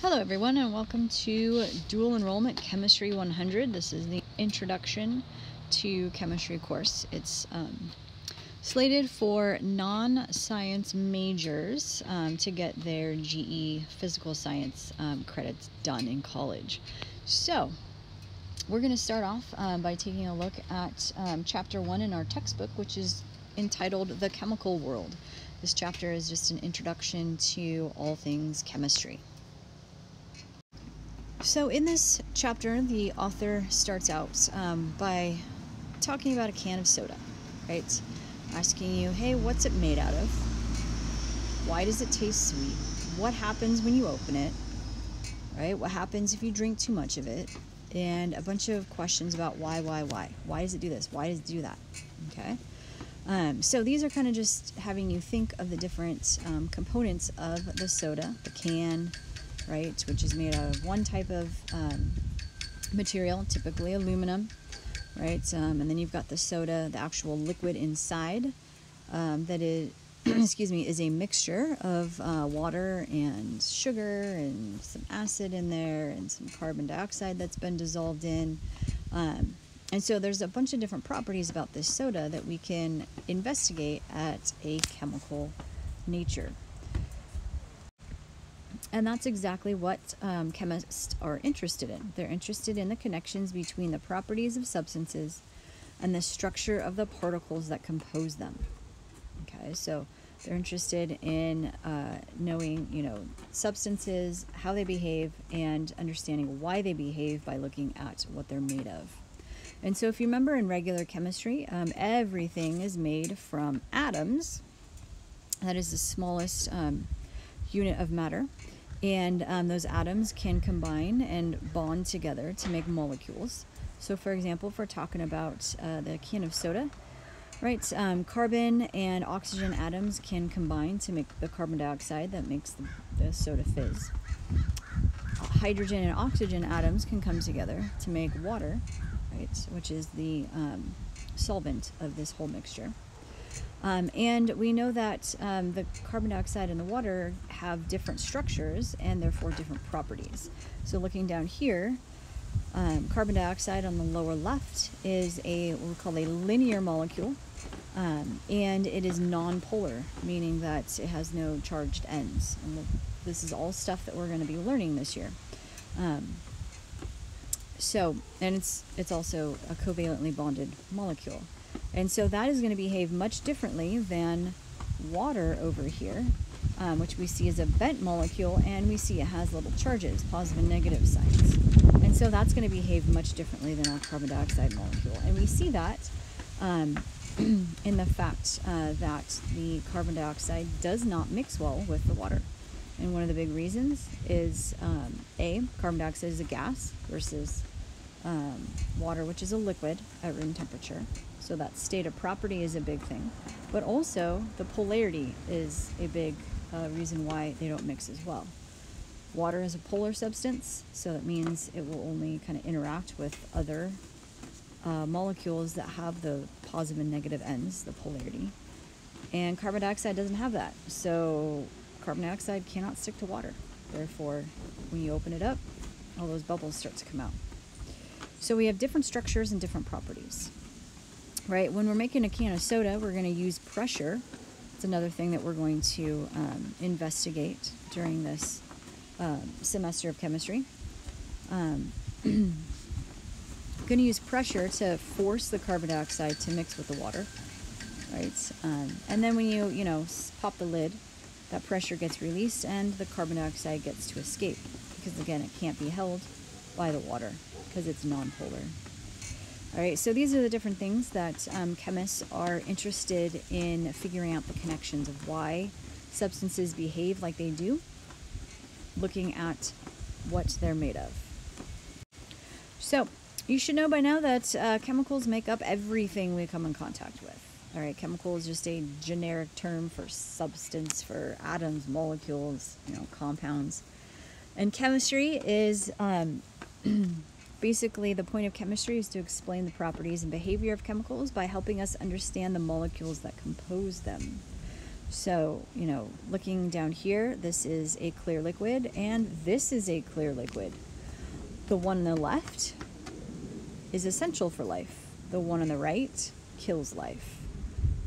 Hello everyone and welcome to Dual Enrollment Chemistry 100. This is the introduction to chemistry course. It's um, slated for non-science majors um, to get their GE physical science um, credits done in college. So we're going to start off uh, by taking a look at um, chapter one in our textbook, which is entitled The Chemical World. This chapter is just an introduction to all things chemistry. So, in this chapter, the author starts out um, by talking about a can of soda, right? Asking you, hey, what's it made out of? Why does it taste sweet? What happens when you open it? Right? What happens if you drink too much of it? And a bunch of questions about why, why, why. Why does it do this? Why does it do that? Okay. Um, so these are kind of just having you think of the different um, components of the soda, the can, right, which is made out of one type of um, material, typically aluminum, right? Um, and then you've got the soda, the actual liquid inside um, that is, excuse me, is a mixture of uh, water and sugar and some acid in there and some carbon dioxide that's been dissolved in. Um, and so there's a bunch of different properties about this soda that we can investigate at a chemical nature. And that's exactly what um, chemists are interested in. They're interested in the connections between the properties of substances and the structure of the particles that compose them. Okay, so they're interested in uh, knowing, you know, substances, how they behave, and understanding why they behave by looking at what they're made of. And so, if you remember in regular chemistry, um, everything is made from atoms. That is the smallest um, unit of matter and um, those atoms can combine and bond together to make molecules. So, for example, if we're talking about uh, the can of soda, right, um, carbon and oxygen atoms can combine to make the carbon dioxide that makes the, the soda fizz. Hydrogen and oxygen atoms can come together to make water, right, which is the um, solvent of this whole mixture. Um, and we know that um, the carbon dioxide and the water have different structures and therefore different properties. So looking down here, um, carbon dioxide on the lower left is a what we call a linear molecule, um, and it is non-polar, meaning that it has no charged ends. And we'll, this is all stuff that we're going to be learning this year. Um, so, and it's it's also a covalently bonded molecule. And so that is going to behave much differently than water over here, um, which we see as a bent molecule, and we see it has little charges, positive and negative signs. And so that's going to behave much differently than our carbon dioxide molecule. And we see that um, in the fact uh, that the carbon dioxide does not mix well with the water. And one of the big reasons is um, A, carbon dioxide is a gas versus um, water, which is a liquid at room temperature. So that state of property is a big thing. But also, the polarity is a big uh, reason why they don't mix as well. Water is a polar substance, so that means it will only kind of interact with other uh, molecules that have the positive and negative ends, the polarity. And carbon dioxide doesn't have that. So carbon dioxide cannot stick to water. Therefore, when you open it up, all those bubbles start to come out. So we have different structures and different properties right? When we're making a can of soda, we're going to use pressure. It's another thing that we're going to um, investigate during this um, semester of chemistry. Um, going to use pressure to force the carbon dioxide to mix with the water, right? Um, and then when you, you know, pop the lid, that pressure gets released and the carbon dioxide gets to escape because again, it can't be held by the water because it's nonpolar. All right, so these are the different things that um, chemists are interested in figuring out the connections of why substances behave like they do, looking at what they're made of. So, you should know by now that uh, chemicals make up everything we come in contact with. All right, chemical is just a generic term for substance, for atoms, molecules, you know, compounds. And chemistry is um, Basically, the point of chemistry is to explain the properties and behavior of chemicals by helping us understand the molecules that compose them. So, you know, looking down here, this is a clear liquid, and this is a clear liquid. The one on the left is essential for life. The one on the right kills life.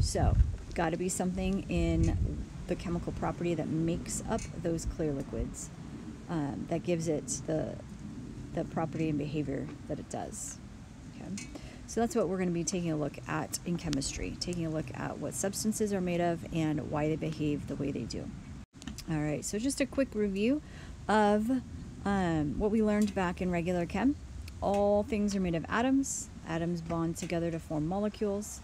So, got to be something in the chemical property that makes up those clear liquids um, that gives it the the property and behavior that it does. Okay. So that's what we're going to be taking a look at in chemistry, taking a look at what substances are made of and why they behave the way they do. All right, so just a quick review of um, what we learned back in regular chem. All things are made of atoms. Atoms bond together to form molecules,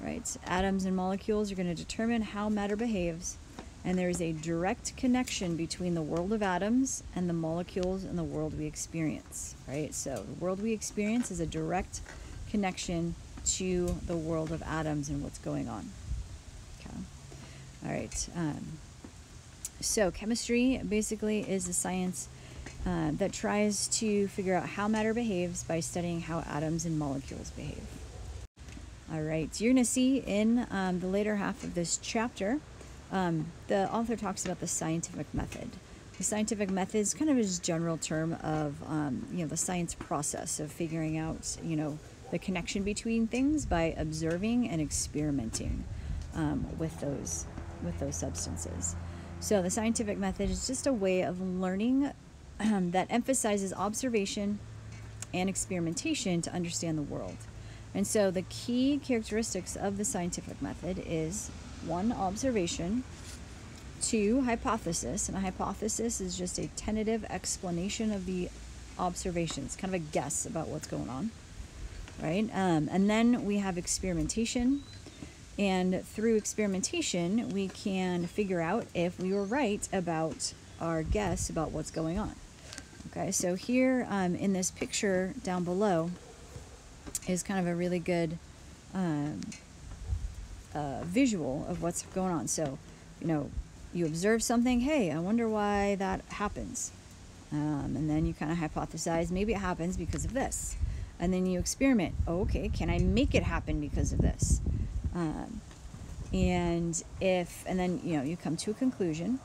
right? Atoms and molecules are going to determine how matter behaves, and there is a direct connection between the world of atoms and the molecules in the world we experience, right? So the world we experience is a direct connection to the world of atoms and what's going on. Okay. All right. Um, so chemistry basically is a science uh, that tries to figure out how matter behaves by studying how atoms and molecules behave. All right, so you're going to see in um, the later half of this chapter, um, the author talks about the scientific method. The scientific method is kind of his general term of, um, you know, the science process of figuring out, you know, the connection between things by observing and experimenting um, with those with those substances. So the scientific method is just a way of learning um, that emphasizes observation and experimentation to understand the world. And so the key characteristics of the scientific method is one observation, two hypothesis, and a hypothesis is just a tentative explanation of the observations, kind of a guess about what's going on right? Um, and then we have experimentation. And through experimentation, we can figure out if we were right about our guess about what's going on. Okay, so here um, in this picture down below is kind of a really good um, visual of what's going on. So, you know, you observe something, hey, I wonder why that happens. Um, and then you kind of hypothesize, maybe it happens because of this and then you experiment. Oh, okay, can I make it happen because of this? Um, and if, and then you know, you come to a conclusion.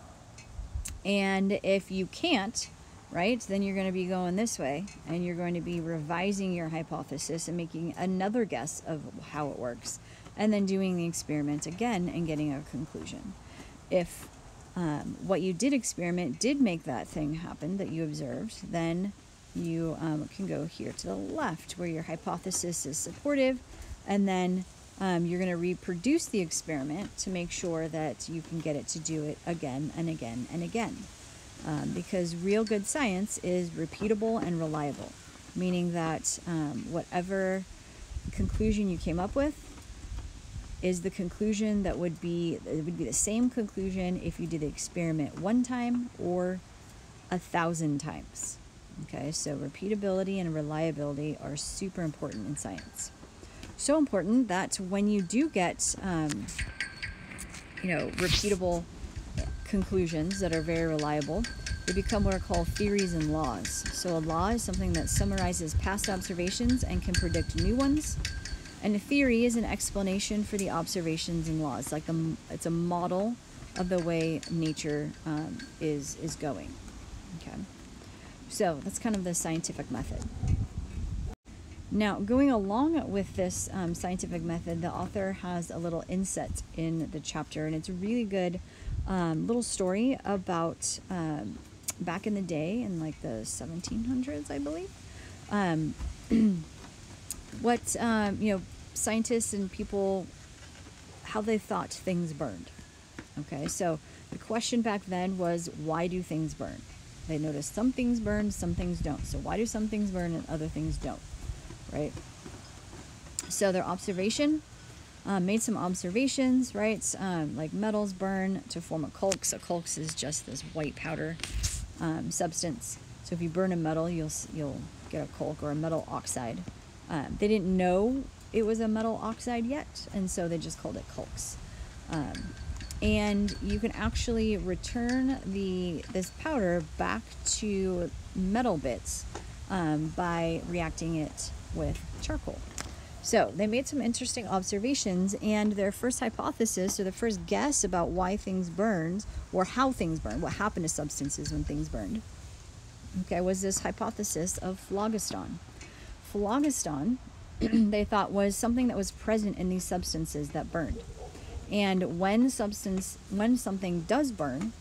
And if you can't, right, then you're going to be going this way and you're going to be revising your hypothesis and making another guess of how it works and then doing the experiment again and getting a conclusion. If um, what you did experiment did make that thing happen that you observed, then you um, can go here to the left where your hypothesis is supportive and then um, you're going to reproduce the experiment to make sure that you can get it to do it again and again and again. Um, because real good science is repeatable and reliable, meaning that um, whatever conclusion you came up with is the conclusion that would be it would be the same conclusion if you did the experiment one time or a thousand times. Okay, so repeatability and reliability are super important in science. So important that when you do get, um, you know, repeatable conclusions that are very reliable, they become what are called theories and laws. So a law is something that summarizes past observations and can predict new ones. And a theory is an explanation for the observations and laws, like a, it's a model of the way nature um, is is going. Okay. So that's kind of the scientific method. Now, going along with this um, scientific method, the author has a little inset in the chapter, and it's a really good um, little story about um, back in the day, in like the 1700s, I believe, um, what um, you know, scientists and people, how they thought things burned. Okay, so the question back then was, why do things burn? They noticed some things burn, some things don't. So why do some things burn and other things don't? Right? So their observation um, made some observations, right? Um, like metals burn to form a calx. A calx is just this white powder um, substance. So if you burn a metal, you'll you'll get a calx or a metal oxide. Um, they didn't know it was a metal oxide yet, and so they just called it calx. Um, and you can actually return the this powder back to metal bits um, by reacting it with charcoal. So they made some interesting observations, and their first hypothesis, or the first guess about why things burned, or how things burned, what happened to substances when things burned, okay, was this hypothesis of phlogiston. Phlogiston, they thought, was something that was present in these substances that burned. And when substance, when something does burn,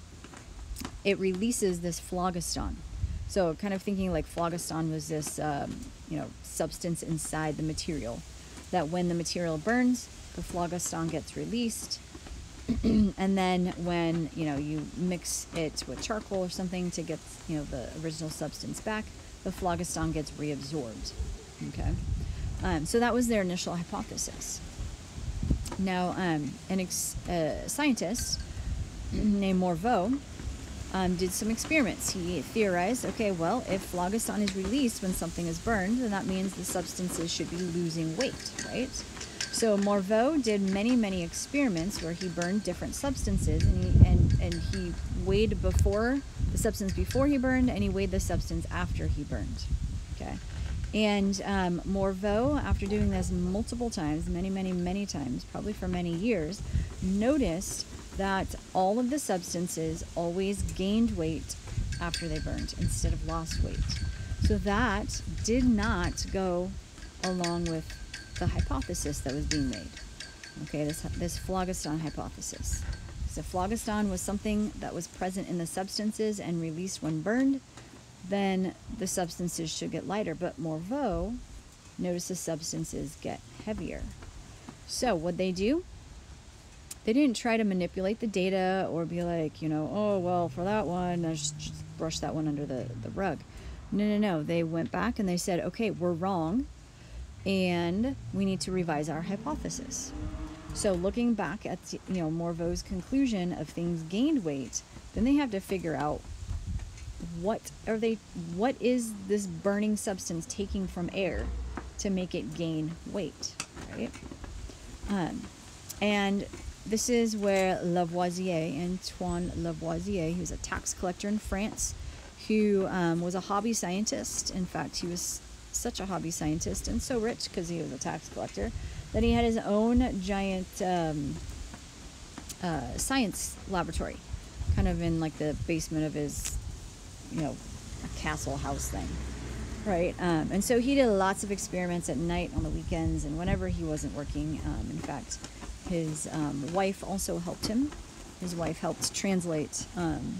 it releases this phlogiston. So, kind of thinking like phlogiston was this, um, you know, substance inside the material. That when the material burns, the phlogiston gets released, and then when you know you mix it with charcoal or something to get you know the original substance back, the phlogiston gets reabsorbed. Okay, um, so that was their initial hypothesis. Now, um, an ex- uh, scientist named Morveau um, did some experiments. He theorized, okay, well, if phlogiston is released when something is burned, then that means the substances should be losing weight, right? So Morveau did many, many experiments where he burned different substances, and he and and he weighed before the substance before he burned, and he weighed the substance after he burned. Okay, and um, Morveau, after doing this multiple times, many, many, many times, probably for many years, noticed that all of the substances always gained weight after they burned instead of lost weight. So that did not go along with the hypothesis that was being made. Okay, this, this phlogiston hypothesis. So phlogiston was something that was present in the substances and released when burned, then the substances should get lighter. But Morveau notice the substances get heavier. So what they do? They didn't try to manipulate the data or be like, you know, oh well, for that one, I just, just brush that one under the, the rug. No, no, no. They went back and they said, okay, we're wrong, and we need to revise our hypothesis. So looking back at you know Morveau's conclusion of things gained weight, then they have to figure out what are they what is this burning substance taking from air to make it gain weight right? Um, and this is where lavoisier antoine lavoisier who's a tax collector in france who um, was a hobby scientist. In fact he was such a hobby scientist and so rich because he was a tax collector that he had his own giant um, uh, science laboratory kind of in like the basement of his you know, a castle house thing, right? Um, and so he did lots of experiments at night on the weekends and whenever he wasn't working. Um, in fact, his um, wife also helped him. His wife helped translate um,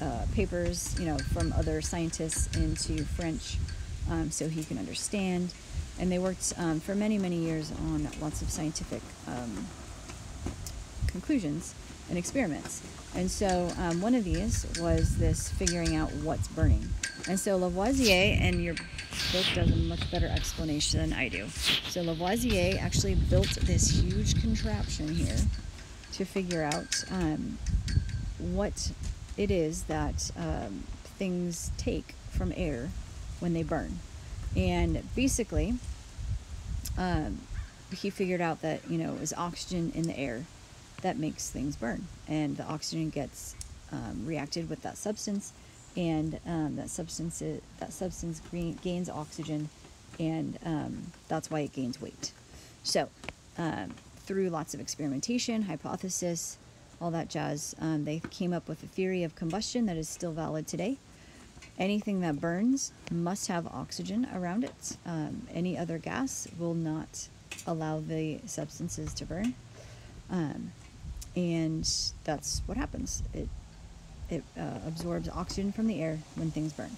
uh, papers, you know, from other scientists into French, um, so he can understand. And they worked um, for many, many years on lots of scientific conclusions and experiments. And so um, one of these was this figuring out what's burning. And so Lavoisier, and your book does a much better explanation than I do. So Lavoisier actually built this huge contraption here to figure out um, what it is that um, things take from air when they burn. And basically, um, he figured out that, you know, it was oxygen in the air that makes things burn. And the oxygen gets um, reacted with that substance, and um, that substance is, that substance gains oxygen, and um, that's why it gains weight. So, um, through lots of experimentation, hypothesis, all that jazz, um, they came up with a theory of combustion that is still valid today. Anything that burns must have oxygen around it. Um, any other gas will not allow the substances to burn. Um, and that's what happens. It it uh, absorbs oxygen from the air when things burn.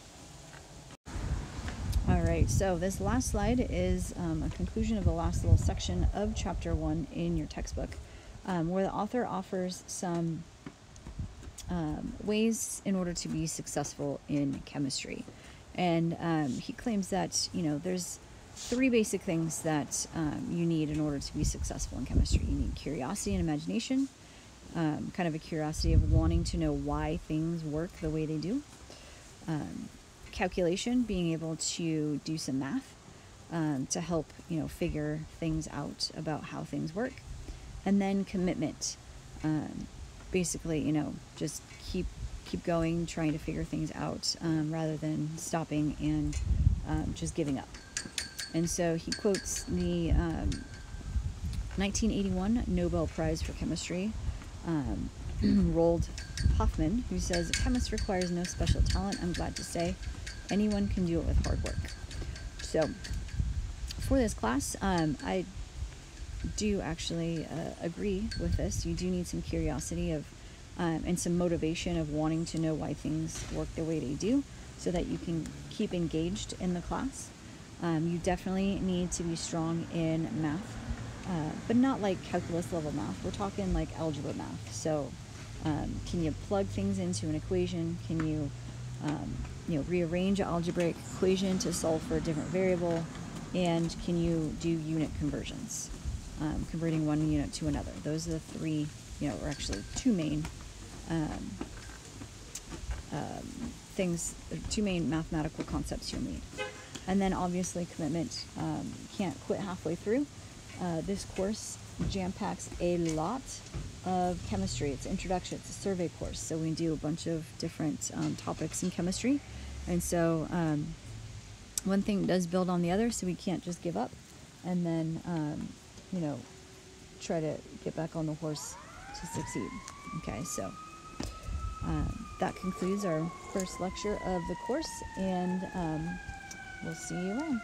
All right, so this last slide is um, a conclusion of the last little section of chapter one in your textbook, um, where the author offers some um, ways in order to be successful in chemistry. And um, he claims that, you know, there's three basic things that um, you need in order to be successful in chemistry you need curiosity and imagination um, kind of a curiosity of wanting to know why things work the way they do. Um, calculation, being able to do some math um, to help you know figure things out about how things work, and then commitment. Um, basically, you know, just keep keep going, trying to figure things out um, rather than stopping and um, just giving up. And so he quotes the um, 1981 Nobel Prize for Chemistry, um, Roald Hoffmann, who says, A chemist requires no special talent, I'm glad to say. Anyone can do it with hard work. So, for this class, um, I do actually uh, agree with this. You do need some curiosity of um, and some motivation of wanting to know why things work the way they do so that you can keep engaged in the class. Um, you definitely need to be strong in math, uh, but not like calculus level math. We're talking like algebra math. So, um, can you plug things into an equation? Can you, um, you know, rearrange an algebraic equation to solve for a different variable? And can you do unit conversions, um, converting one unit to another? Those are the three, you know, or actually two main um, um, things, two main mathematical concepts you'll need. And then obviously commitment. Um, can't quit halfway through. Uh, this course jam packs a lot of chemistry. It's introduction. It's a survey course, so we do a bunch of different um, topics in chemistry, and so um, one thing does build on the other, so we can't just give up, and then um, you know try to get back on the horse to succeed. Okay, so. Um, that concludes our first lecture of the course, and um, we'll see you around.